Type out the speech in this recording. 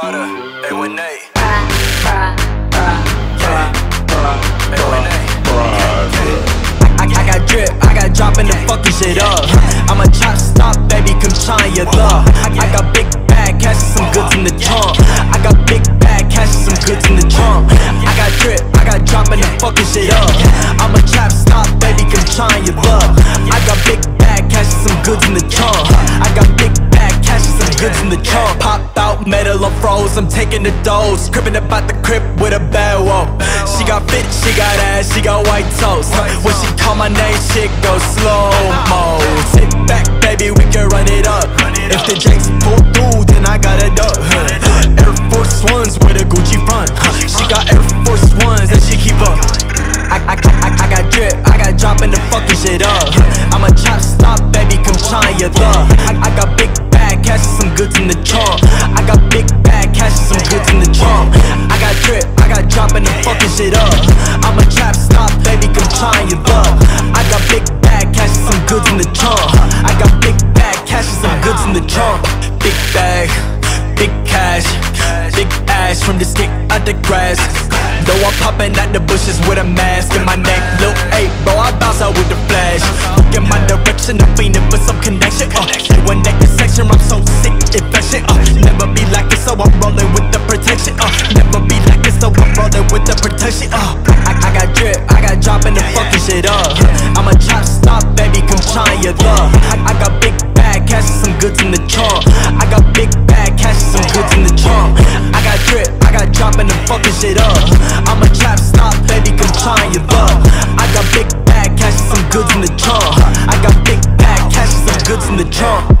PRAHDAW, A1A. I got drip, I got dropping the fucking shit up. I'm a chop stop, baby, come shine your love. I got big bag, cashing some goods in the trunk. I got big bag, cashing some goods in the trunk. I got drip, I got dropping the fucking shit up. I'm a chop stop, baby, come shine your love. I got big bag, cashing some goods in the trunk. I got big bag, cashing some goods in the trunk. Metal or froze, I'm taking the dose. Crippin' about the crib with a bad whoa. She got fit, she got ass, she got white toast. When she call my name, shit go slow mo. Sit back, baby, we can run it up. If the drinks pull through, then I got it up. Air Force Ones with a Gucci front. She got Air Force Ones and she keep up. I, I, I, I got drip, I got drop and the fucking shit up. I'm a chop stop, baby, come shine your love. Up. I'm a trap stop, baby, come shine your love. I got big bag, cash and some goods in the trunk. I got big bag, cash and some goods in the trunk. Big bag, big cash, big ass from the stick out the grass. Though I'm popping out the bushes with a mask in my neck, Look, A, bro, I bounce out with the flash. Look in my direction, I'm fiending for some connection. Uh, you a naked section, I'm so sick, infection. Uh, never be like this, so I'm rolling with the protection. Uh, shit up. I'm a chop stop, baby, come shine your love. I, I got big bag, cash and some goods in the trunk. I got big bag, cash and some goods in the trunk. I got drip, I got drop and the fucking shit up. I'm a trap stop, baby, come shine your love. I got big bag, cash and some goods in the trunk. I got big bag, cash and some goods in the trunk.